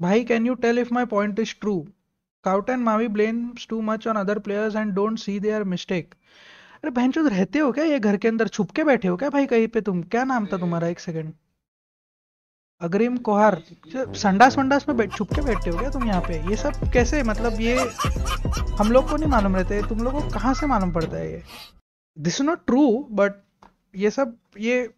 भाई can you tell if my point is true cout and Mavi blames too much on other players and don't see their mistake अरे बहन चोद, रहते हो क्या? ये घर के अंदर छुप के बैठे हो क्या भाई? कहीं पे तुम? क्या नाम था तुम्हारा एक सेकंड अग्रिम कोहार। संडास वंडास में बैठ, छुप के बैठे हो क्या तुम यहाँ पे? ये सब कैसे? मतलब ये हम लोग को नहीं मालूम रहते। तुम लोग को कहाँ से मालूम पड़ता है ये? This is not true but ये सब, ये